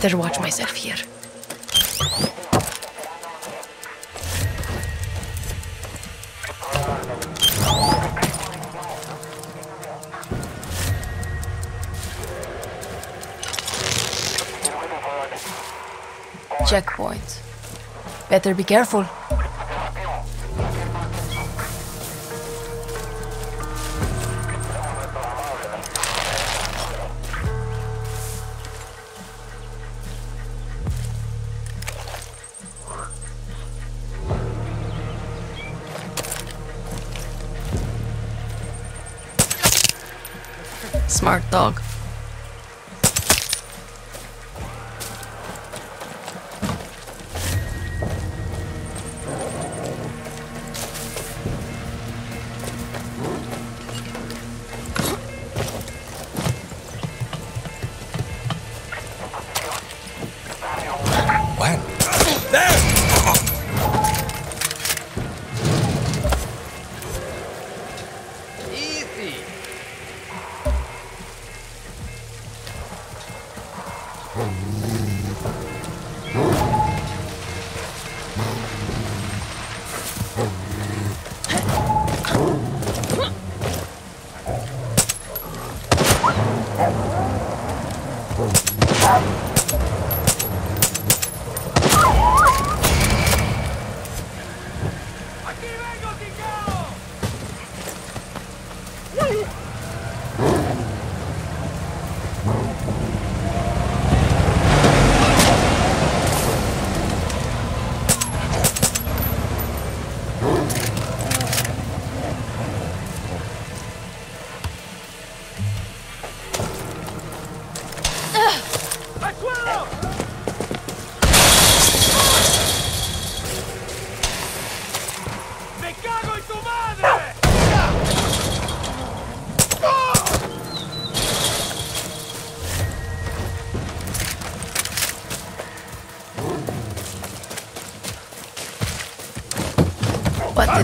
Better watch myself here. Checkpoint. Better be careful. Smart dog. Easy. Madre!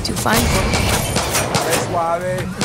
Did find for me?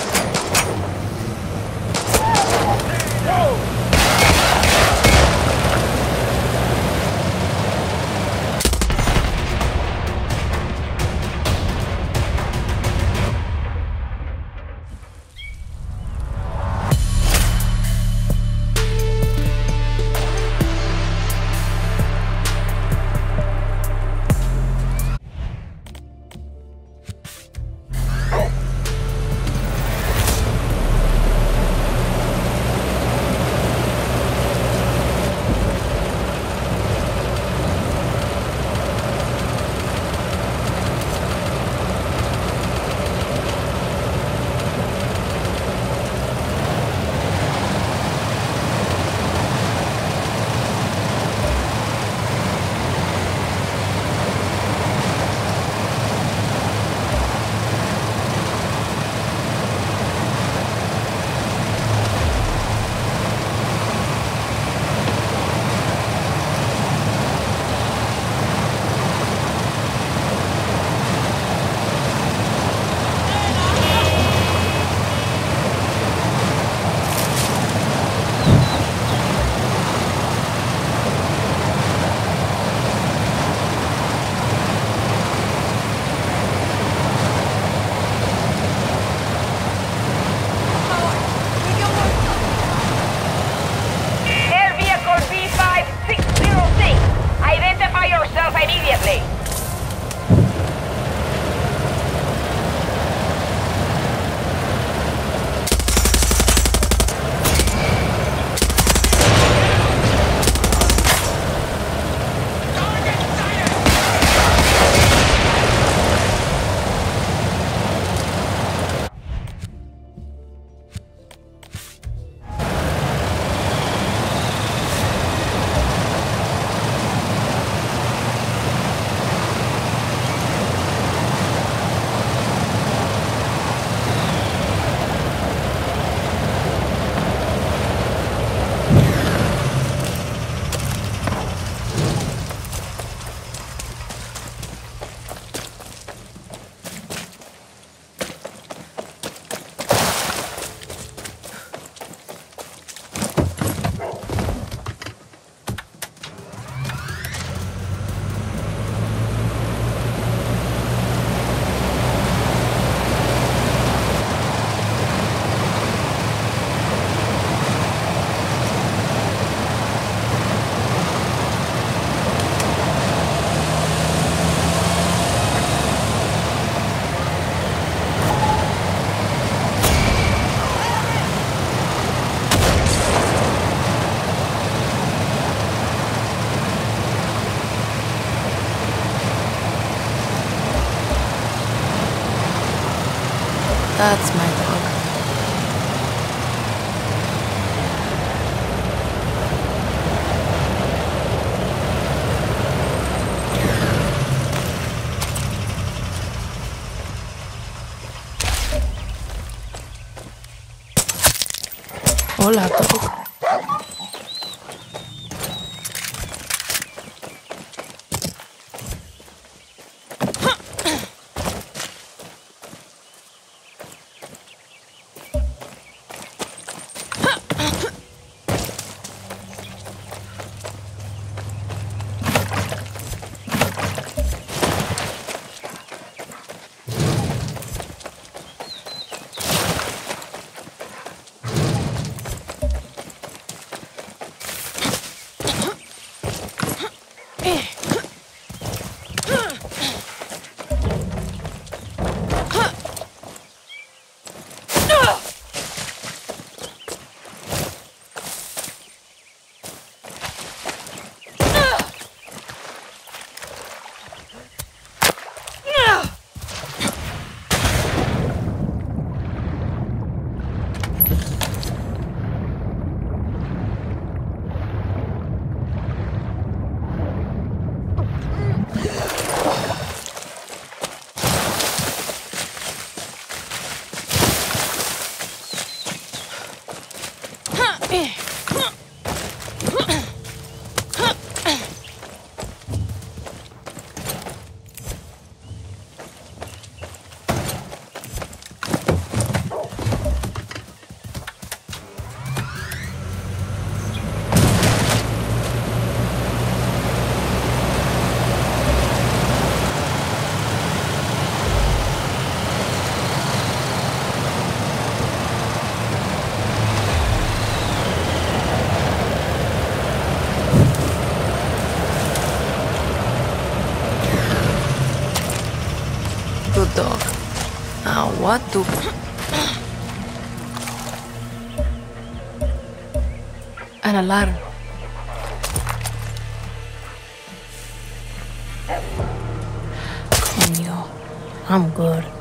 That's my dog. Hola, dog. Dog. Now what do... An alarm. Coño. I'm good.